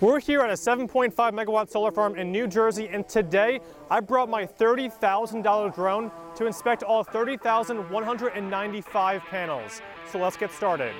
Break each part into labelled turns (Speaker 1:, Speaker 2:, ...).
Speaker 1: We're here at a 7.5 megawatt solar farm in New Jersey, and today I brought my $30,000 drone to inspect all 30,195 panels. So let's get started.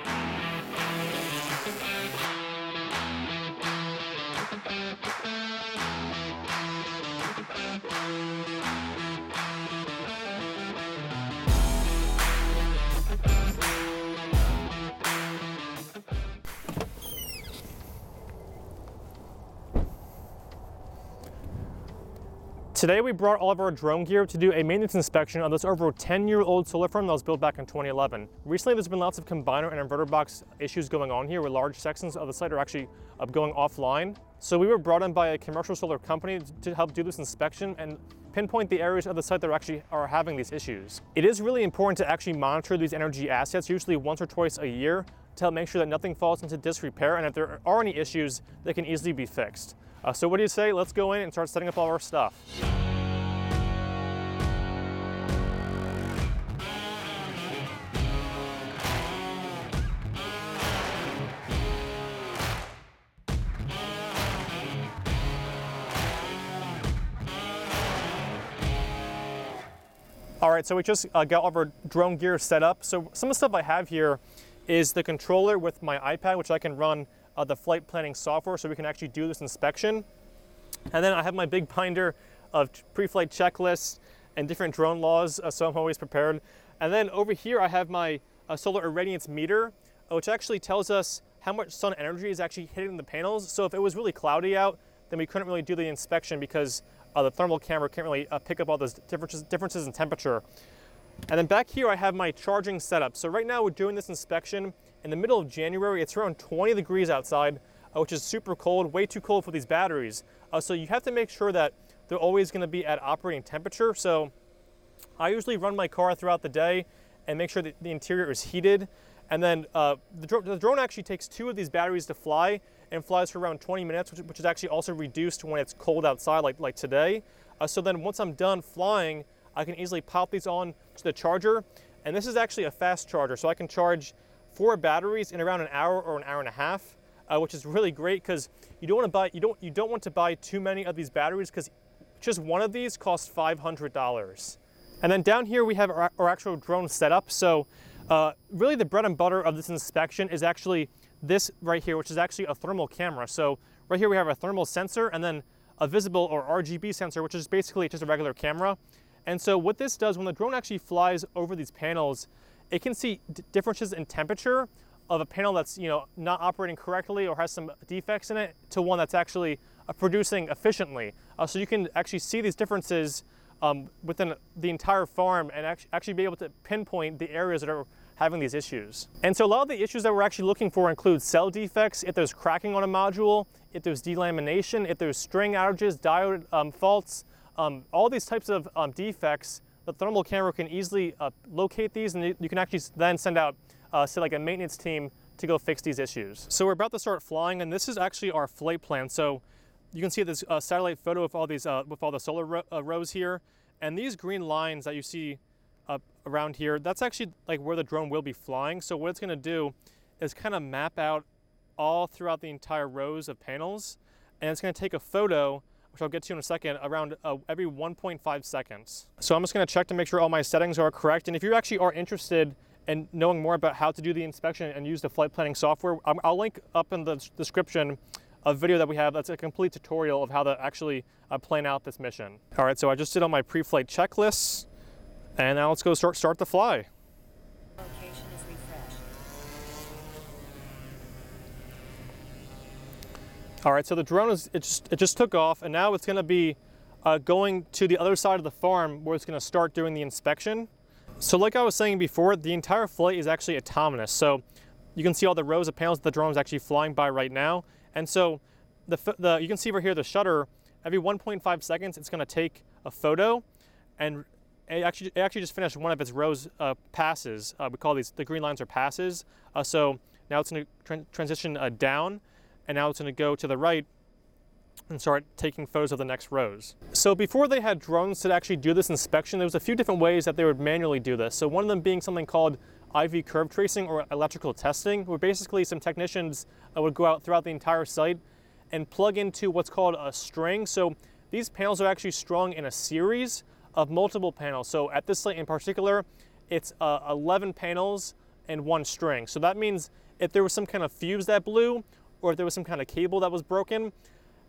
Speaker 1: Today we brought all of our drone gear to do a maintenance inspection on this over 10 year old solar farm that was built back in 2011. Recently there's been lots of combiner and inverter box issues going on here where large sections of the site are actually uh, going offline. So we were brought in by a commercial solar company to help do this inspection and pinpoint the areas of the site that are actually are having these issues. It is really important to actually monitor these energy assets usually once or twice a year to help make sure that nothing falls into disrepair and if there are any issues they can easily be fixed. Uh, so what do you say? Let's go in and start setting up all our stuff. All right, so we just uh, got all of our drone gear set up. So some of the stuff I have here is the controller with my iPad, which I can run uh, the flight planning software so we can actually do this inspection. And then I have my big binder of pre-flight checklists and different drone laws, uh, so I'm always prepared. And then over here I have my uh, solar irradiance meter, uh, which actually tells us how much sun energy is actually hitting the panels. So if it was really cloudy out, then we couldn't really do the inspection because uh, the thermal camera can't really uh, pick up all those differences, differences in temperature. And then back here I have my charging setup. So right now we're doing this inspection in the middle of January. It's around 20 degrees outside, uh, which is super cold, way too cold for these batteries. Uh, so you have to make sure that they're always gonna be at operating temperature. So I usually run my car throughout the day and make sure that the interior is heated. And then uh, the, the, drone actually takes two of these batteries to fly and flies for around 20 minutes, which, which is actually also reduced when it's cold outside, like, like today. Uh, so then once I'm done flying, I can easily pop these on to the charger. And this is actually a fast charger, so I can charge four batteries in around an hour or an hour and a half, uh, which is really great because you don't want to buy you don't you don't want to buy too many of these batteries because just one of these costs $500. And then down here we have our, our actual drone setup. So uh, really the bread and butter of this inspection is actually this right here, which is actually a thermal camera. So right here we have a thermal sensor and then a visible or RGB sensor, which is basically just a regular camera. And so what this does when the drone actually flies over these panels, it can see differences in temperature of a panel that's you know not operating correctly or has some defects in it to one that's actually uh, producing efficiently. Uh, so you can actually see these differences um, within the entire farm and actually be able to pinpoint the areas that are having these issues. And so a lot of the issues that we're actually looking for include cell defects, if there's cracking on a module, if there's delamination, if there's string outages, diode um, faults, um, all these types of um, defects, the thermal camera can easily uh, locate these and you can actually then send out, uh, say like a maintenance team to go fix these issues. So we're about to start flying and this is actually our flight plan. So you can see this uh, satellite photo of all these, uh, with all the solar ro uh, rows here. And these green lines that you see around here, that's actually like where the drone will be flying. So what it's gonna do is kind of map out all throughout the entire rows of panels. And it's gonna take a photo, which I'll get to in a second, around uh, every 1.5 seconds. So I'm just gonna check to make sure all my settings are correct. And if you actually are interested in knowing more about how to do the inspection and use the flight planning software, I'll link up in the description a video that we have that's a complete tutorial of how to actually uh, plan out this mission. All right, so I just did all my pre-flight checklists. And now let's go start, start the fly. All right, so the drone is, it just, it just took off and now it's gonna be uh, going to the other side of the farm where it's gonna start doing the inspection. So like I was saying before, the entire flight is actually autonomous. So you can see all the rows of panels that the drone is actually flying by right now. And so the, the, you can see over here the shutter, every 1.5 seconds, it's gonna take a photo and it actually, it actually just finished one of its rows uh, passes. Uh, we call these, the green lines are passes. Uh, so now it's gonna tra transition uh, down and now it's gonna go to the right and start taking photos of the next rows. So before they had drones to actually do this inspection, there was a few different ways that they would manually do this. So one of them being something called IV curve tracing or electrical testing, where basically some technicians uh, would go out throughout the entire site and plug into what's called a string. So these panels are actually strung in a series of multiple panels. So at this site in particular, it's uh, 11 panels and one string. So that means if there was some kind of fuse that blew or if there was some kind of cable that was broken,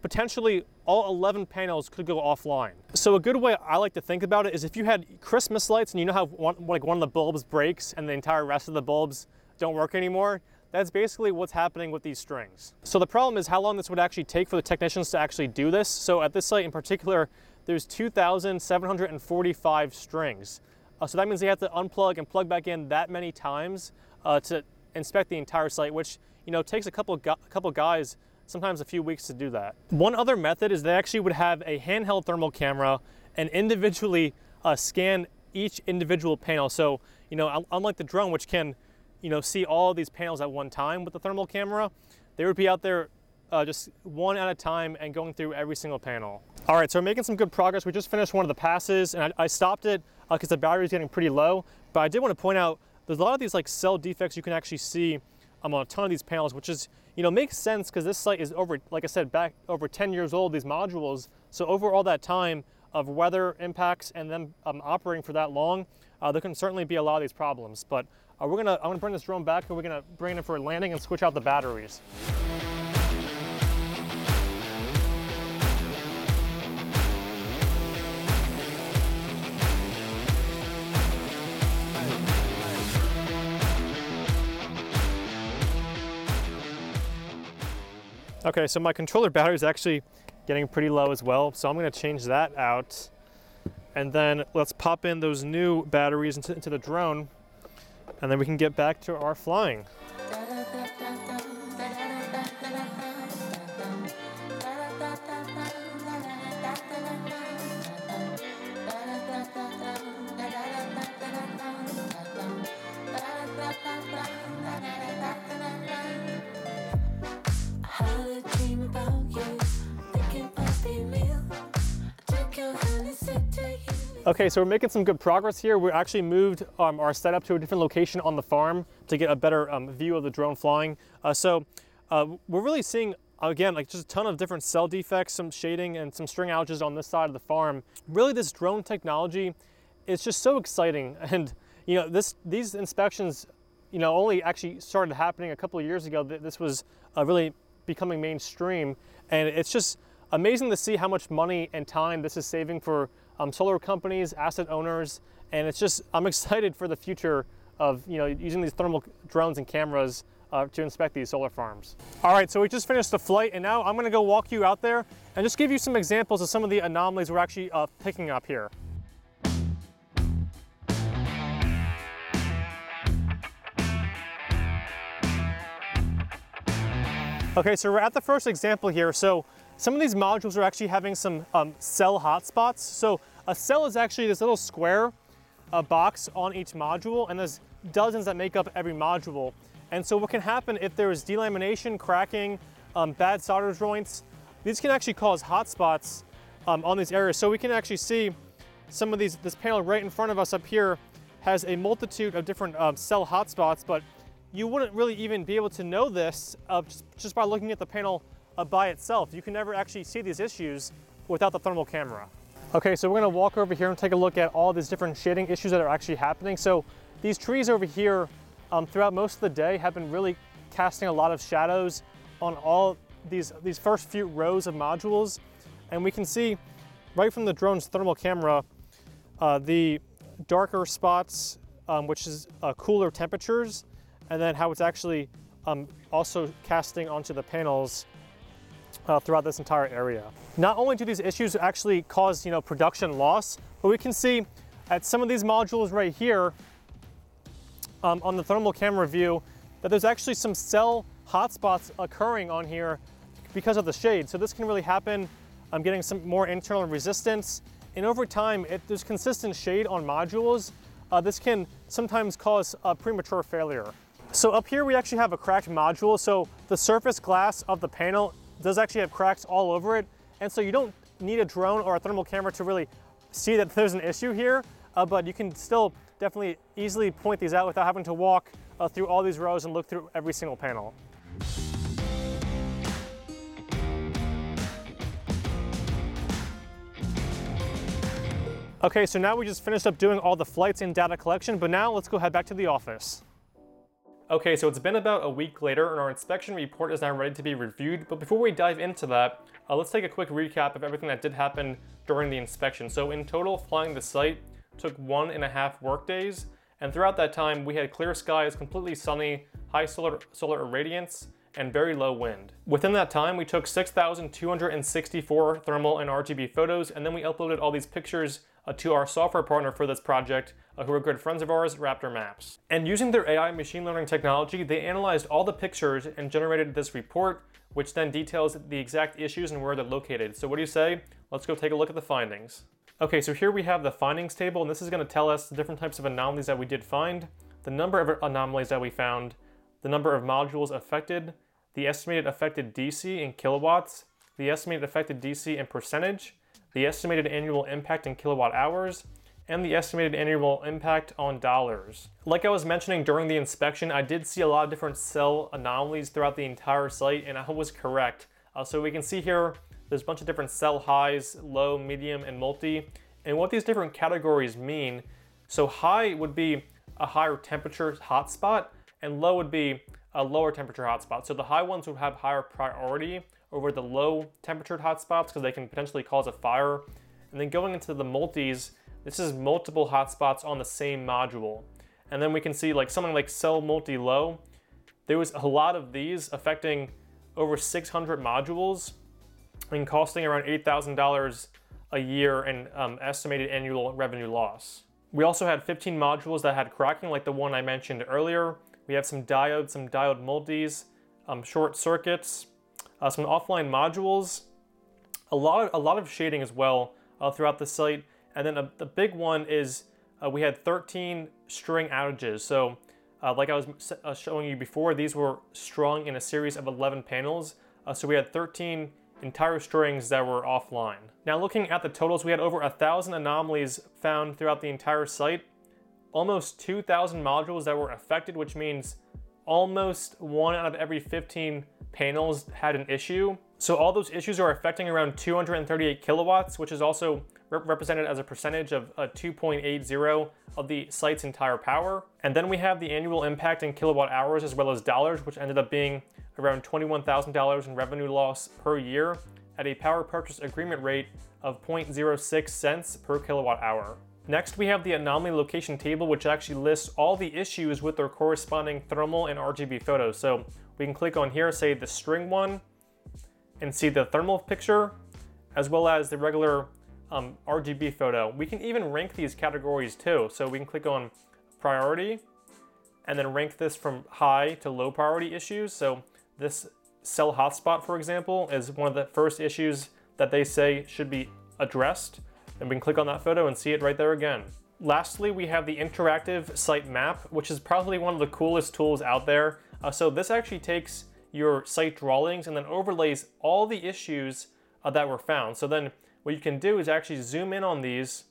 Speaker 1: potentially all 11 panels could go offline. So a good way I like to think about it is if you had Christmas lights and you know how one, like one of the bulbs breaks and the entire rest of the bulbs don't work anymore, that's basically what's happening with these strings. So the problem is how long this would actually take for the technicians to actually do this. So at this site in particular, there's 2,745 strings. Uh, so that means they have to unplug and plug back in that many times uh, to inspect the entire site, which you know takes a couple gu- couple guys sometimes a few weeks to do that. One other method is they actually would have a handheld thermal camera and individually uh, scan each individual panel. So you know unlike the drone, which can you know see all these panels at one time with the thermal camera, they would be out there uh, just one at a time and going through every single panel. All right, so we're making some good progress. We just finished one of the passes and I, I stopped it because uh, the battery is getting pretty low. But I did want to point out there's a lot of these like cell defects you can actually see um, on a ton of these panels, which is, you know, makes sense because this site is over, like I said, back over 10 years old, these modules. So over all that time of weather impacts and them um, operating for that long, uh, there can certainly be a lot of these problems. But uh, we're gonna, I'm gonna bring this drone back and we're gonna bring it in for a landing and switch out the batteries. Okay, so my controller battery is actually getting pretty low as well, so I'm gonna change that out. And then let's pop in those new batteries into, into the drone, and then we can get back to our flying. Okay, so we're making some good progress here. We actually moved um, our setup to a different location on the farm to get a better um, view of the drone flying. Uh, so uh, we're really seeing, again, like just a ton of different cell defects, some shading and some string outages on this side of the farm. Really this drone technology is just so exciting. And you know, this these inspections, you know, only actually started happening a couple of years ago. That this was uh, really becoming mainstream. And it's just amazing to see how much money and time this is saving for um, solar companies, asset owners, and it's just I'm excited for the future of you know using these thermal drones and cameras uh, to inspect these solar farms. All right, so we just finished the flight, and now I'm going to go walk you out there and just give you some examples of some of the anomalies we're actually uh, picking up here. Okay, so we're at the first example here. So some of these modules are actually having some um, cell hotspots. So a cell is actually this little square uh, box on each module, and there's dozens that make up every module. And so what can happen if there is delamination, cracking, um, bad solder joints, these can actually cause hotspots um, on these areas. So we can actually see some of these, this panel right in front of us up here has a multitude of different um, cell hotspots, but you wouldn't really even be able to know this uh, just, just, by looking at the panel uh, by itself. You can never actually see these issues without the thermal camera. Okay, so we're gonna walk over here and take a look at all these different shading issues that are actually happening. So these trees over here um, throughout most of the day have been really casting a lot of shadows on all these, these first few rows of modules. And we can see right from the drone's thermal camera, uh, the darker spots, um, which is uh, cooler temperatures, and then how it's actually um, also casting onto the panels uh, throughout this entire area. Not only do these issues actually cause you know production loss, but we can see at some of these modules right here um, on the thermal camera view that there's actually some cell hotspots occurring on here because of the shade. So this can really happen. I'm getting some more internal resistance. And over time, if there's consistent shade on modules, uh, this can sometimes cause a premature failure. So up here we actually have a cracked module. So the surface glass of the panel does actually have cracks all over it. And so you don't need a drone or a thermal camera to really see that there's an issue here, uh, but you can still definitely easily point these out without having to walk uh, through all these rows and look through every single panel. Okay, so now we just finished up doing all the flights and data collection, but now let's go head back to the office. Okay, so it's been about a week later and our inspection report is now ready to be reviewed, but before we dive into that, uh, let's take a quick recap of everything that did happen during the inspection. So in total, flying the site took one and a half work days, and throughout that time, we had clear skies, completely sunny, high solar, solar irradiance, and very low wind. Within that time, we took 6,264 thermal and RGB photos, and then we uploaded all these pictures to our software partner for this project, uh, who are good friends of ours, Raptor Maps. And using their AI machine learning technology, they analyzed all the pictures and generated this report, which then details the exact issues and where they're located. So what do you say? Let's go take a look at the findings. Okay, so here we have the findings table, and this is gonna tell us the different types of anomalies that we did find, the number of anomalies that we found, the number of modules affected, the estimated affected DC in kilowatts, the estimated affected DC in percentage, the estimated annual impact in kilowatt hours, and the estimated annual impact on dollars. Like I was mentioning during the inspection, I did see a lot of different cell anomalies throughout the entire site, and I was correct. Uh, so we can see here, there's a bunch of different cell highs, low, medium, and multi, and what these different categories mean. So high would be a higher temperature hotspot, and low would be a lower temperature hotspot. So the high ones would have higher priority over the low temperature hotspots because they can potentially cause a fire. And then going into the multis, this is multiple hotspots on the same module. And then we can see like something like cell multi low. There was a lot of these affecting over 600 modules and costing around $8,000 a year in um, estimated annual revenue loss. We also had 15 modules that had cracking like the one I mentioned earlier. We have some diodes, some diode multis, um, short circuits, uh, some offline modules, a lot of, a lot of shading as well uh, throughout the site. And then a, the big one is uh, we had 13 string outages. So uh, like I was uh, showing you before, these were strung in a series of 11 panels. Uh, so we had 13 entire strings that were offline. Now looking at the totals, we had over a thousand anomalies found throughout the entire site. Almost 2,000 modules that were affected, which means almost one out of every 15 panels had an issue. So all those issues are affecting around 238 kilowatts, which is also re represented as a percentage of uh, a 2.80 of the site's entire power. And then we have the annual impact in kilowatt hours as well as dollars, which ended up being around $21,000 in revenue loss per year at a power purchase agreement rate of 0.06 cents per kilowatt hour. Next, we have the anomaly location table, which actually lists all the issues with their corresponding thermal and RGB photos. So we can click on here, say the string one, and see the thermal picture, as well as the regular um, RGB photo. We can even rank these categories too. So we can click on priority, and then rank this from high to low priority issues. So this cell hotspot, for example, is one of the first issues that they say should be addressed. And we can click on that photo and see it right there again. Lastly, we have the interactive site map, which is probably one of the coolest tools out there. Uh, so this actually takes your site drawings and then overlays all the issues uh, that were found. So then what you can do is actually zoom in on these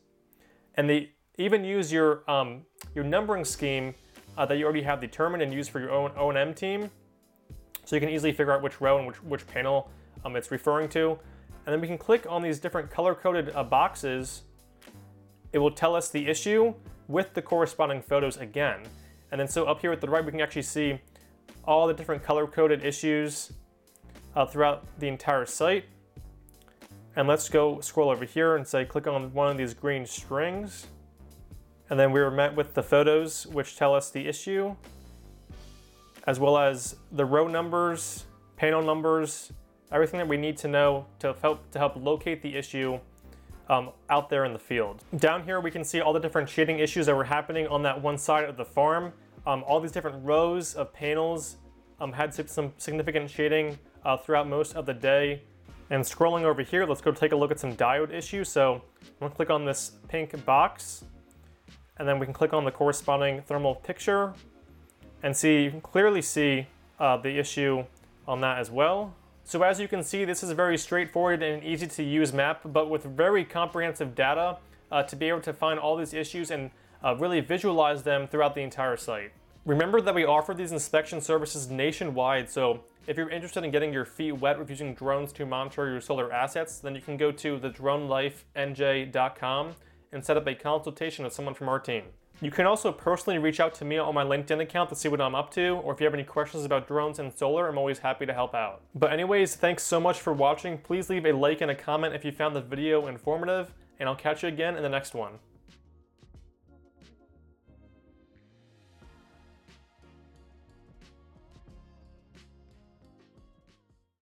Speaker 1: and they even use your, um, your numbering scheme uh, that you already have determined and used for your own O&M team. So you can easily figure out which row and which, which panel um, it's referring to. And then we can click on these different color-coded uh, boxes. It will tell us the issue with the corresponding photos again. And then so up here at the right, we can actually see all the different color-coded issues uh, throughout the entire site. And let's go scroll over here and say click on one of these green strings. And then we were met with the photos which tell us the issue, as well as the row numbers, panel numbers, everything that we need to know to help, to help locate the issue um, out there in the field. Down here we can see all the different shading issues that were happening on that one side of the farm. Um, all these different rows of panels um, had some significant shading uh, throughout most of the day. And scrolling over here, let's go take a look at some diode issues. So I'm gonna click on this pink box, and then we can click on the corresponding thermal picture and see, you can clearly see uh, the issue on that as well. So as you can see, this is a very straightforward and easy to use map, but with very comprehensive data uh, to be able to find all these issues and uh, really visualize them throughout the entire site. Remember that we offer these inspection services nationwide, so if you're interested in getting your feet wet with using drones to monitor your solar assets, then you can go to thedronelifenj.com and set up a consultation with someone from our team. You can also personally reach out to me on my LinkedIn account to see what I'm up to, or if you have any questions about drones and solar, I'm always happy to help out. But anyways, thanks so much for watching. Please leave a like and a comment if you found the video informative, and I'll catch you again in the next one.